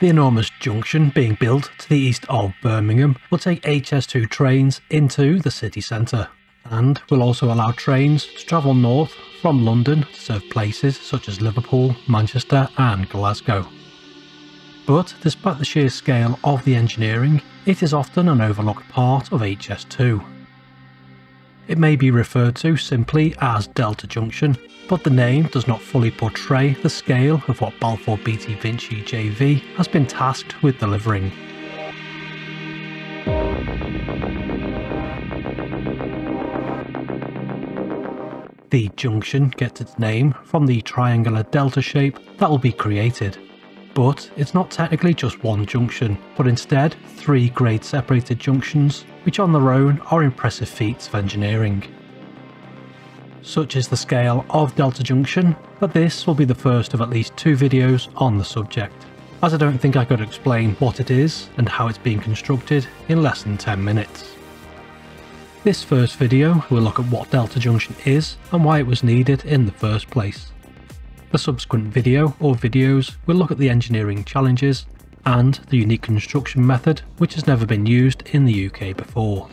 The enormous junction being built to the east of Birmingham will take HS2 trains into the city centre and will also allow trains to travel north from London to serve places such as Liverpool, Manchester and Glasgow. But despite the sheer scale of the engineering, it is often an overlooked part of HS2. It may be referred to simply as Delta Junction, but the name does not fully portray the scale of what Balfour Beatty Vinci JV has been tasked with delivering. The junction gets its name from the triangular delta shape that will be created. But it's not technically just one junction, but instead three grade separated junctions, which on their own are impressive feats of engineering. Such is the scale of Delta Junction that this will be the first of at least two videos on the subject, as I don't think I could explain what it is and how it's being constructed in less than 10 minutes. This first video will look at what Delta Junction is and why it was needed in the first place. The subsequent video or videos will look at the engineering challenges and the unique construction method which has never been used in the UK before.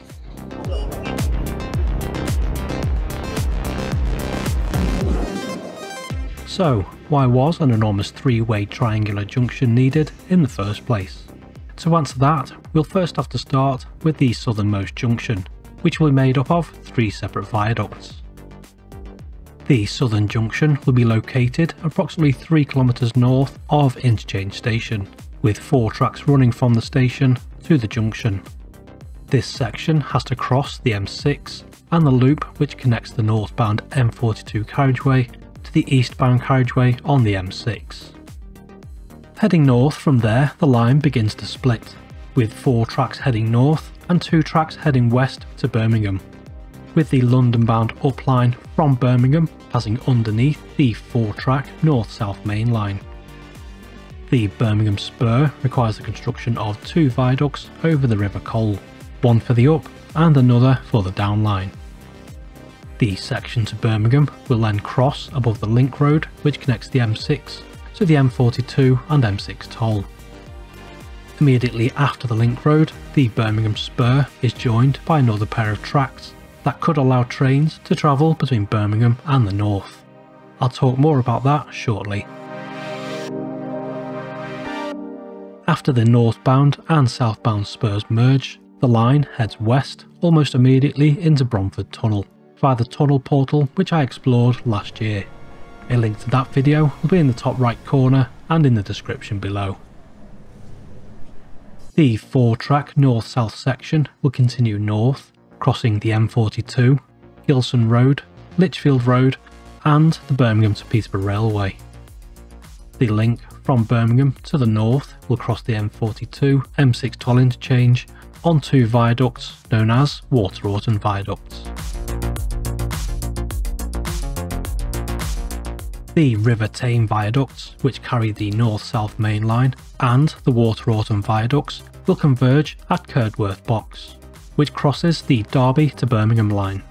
So, why was an enormous three-way triangular junction needed in the first place? To answer that, we'll first have to start with the southernmost junction, which will be made up of three separate viaducts. The southern junction will be located approximately 3 kilometres north of Interchange Station, with four tracks running from the station to the junction. This section has to cross the M6 and the loop which connects the northbound M42 carriageway to the eastbound carriageway on the M6. Heading north from there, the line begins to split, with four tracks heading north and two tracks heading west to Birmingham, with the London bound upline from Birmingham passing underneath the four track north south main line. The Birmingham Spur requires the construction of two viaducts over the River Cole, one for the up and another for the down line. The section to Birmingham will then cross above the link road which connects the M6 to the M42 and M6 toll. Immediately after the link road, the Birmingham Spur is joined by another pair of tracks that could allow trains to travel between Birmingham and the north. I'll talk more about that shortly. After the northbound and southbound spurs merge, the line heads west almost immediately into Bromford Tunnel via the tunnel portal which I explored last year. A link to that video will be in the top right corner and in the description below. The 4-track north-south section will continue north, crossing the M42, Gilson Road, Lichfield Road and the Birmingham to Peterborough Railway. The link from Birmingham to the north will cross the M42 M6 toll interchange on two viaducts known as Water Orton Viaducts. The River Tame viaducts, which carry the north-south main line, and the Water Orton viaducts will converge at Curdworth Box, which crosses the Derby to Birmingham line.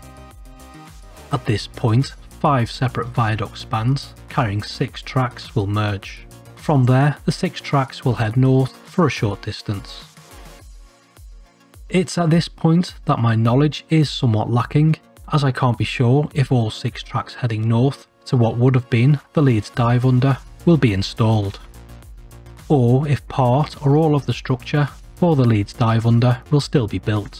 At this point, five separate viaduct spans, carrying six tracks, will merge. From there, the six tracks will head north for a short distance. It's at this point that my knowledge is somewhat lacking, as I can't be sure if all six tracks heading north to what would have been the Leeds dive under will be installed, or if part or all of the structure for the Leeds dive under will still be built.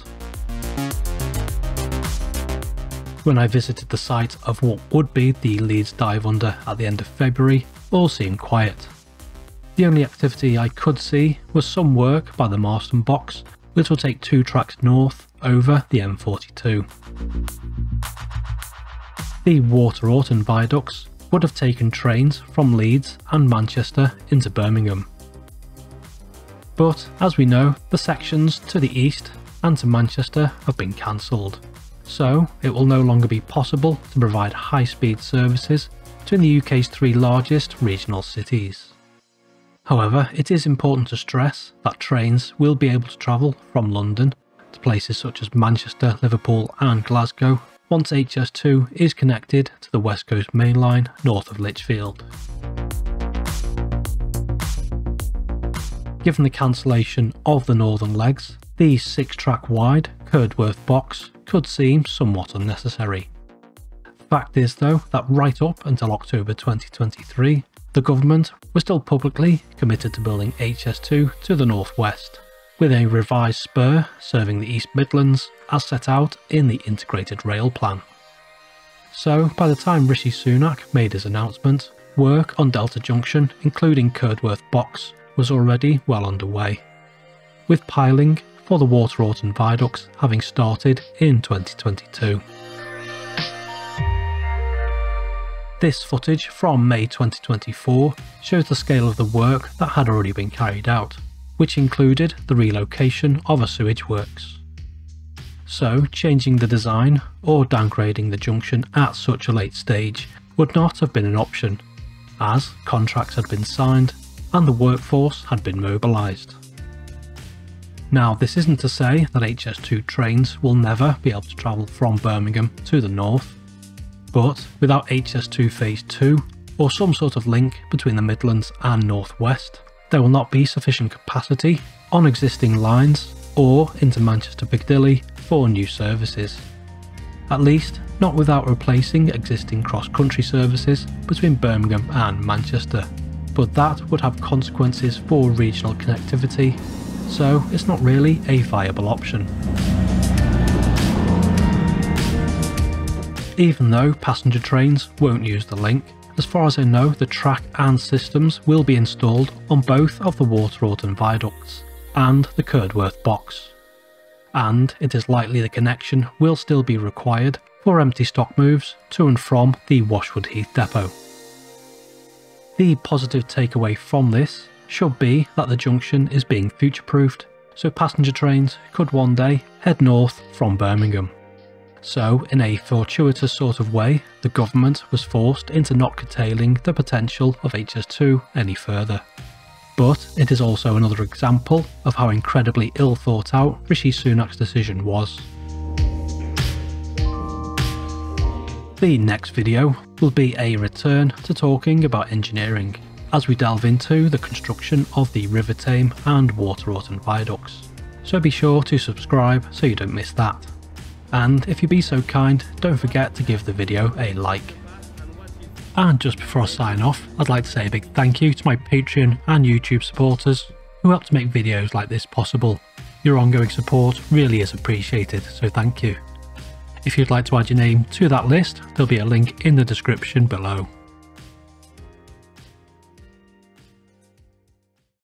When I visited the site of what would be the Leeds dive under at the end of February, all seemed quiet. The only activity I could see was some work by the Marston box which will take two tracks north over the M42. The Water Orton viaducts would have taken trains from Leeds and Manchester into Birmingham. But as we know, the sections to the east and to Manchester have been cancelled, so it will no longer be possible to provide high-speed services between the UK's three largest regional cities. However, it is important to stress that trains will be able to travel from London to places such as Manchester, Liverpool and Glasgow once HS2 is connected to the West Coast Main Line north of Lichfield. Given the cancellation of the northern legs, the 6 track wide Curdworth box could seem somewhat unnecessary. Fact is though that right up until October 2023, the government was still publicly committed to building HS2 to the northwest, with a revised spur serving the East Midlands as set out in the Integrated Rail Plan. So by the time Rishi Sunak made his announcement, work on Delta Junction, including Curdworth Box, was already well underway, with piling for the Water Orton viaducts having started in 2022. This footage from May 2024 shows the scale of the work that had already been carried out, which included the relocation of a sewage works. So changing the design or downgrading the junction at such a late stage would not have been an option, as contracts had been signed and the workforce had been mobilised. Now this isn't to say that HS2 trains will never be able to travel from Birmingham to the north, but without HS2 Phase 2 or some sort of link between the Midlands and North West, there will not be sufficient capacity on existing lines or into Manchester Piccadilly for new services. At least not without replacing existing cross-country services between Birmingham and Manchester, but that would have consequences for regional connectivity so it's not really a viable option. Even though passenger trains won't use the link, as far as I know the track and systems will be installed on both of the Water Orton viaducts and the Curdworth box. And it is likely the connection will still be required for empty stock moves to and from the Washwood Heath depot. The positive takeaway from this should be that the junction is being future-proofed, so passenger trains could one day head north from Birmingham. So, in a fortuitous sort of way, the government was forced into not curtailing the potential of HS2 any further. But it is also another example of how incredibly ill thought out Rishi Sunak's decision was. The next video will be a return to talking about engineering, as we delve into the construction of the River Tame and Water Orton viaducts. So be sure to subscribe so you don't miss that. And if you'd be so kind, don't forget to give the video a like. And just before I sign off, I'd like to say a big thank you to my Patreon and YouTube supporters who help to make videos like this possible. Your ongoing support really is appreciated, so thank you. If you'd like to add your name to that list, there'll be a link in the description below.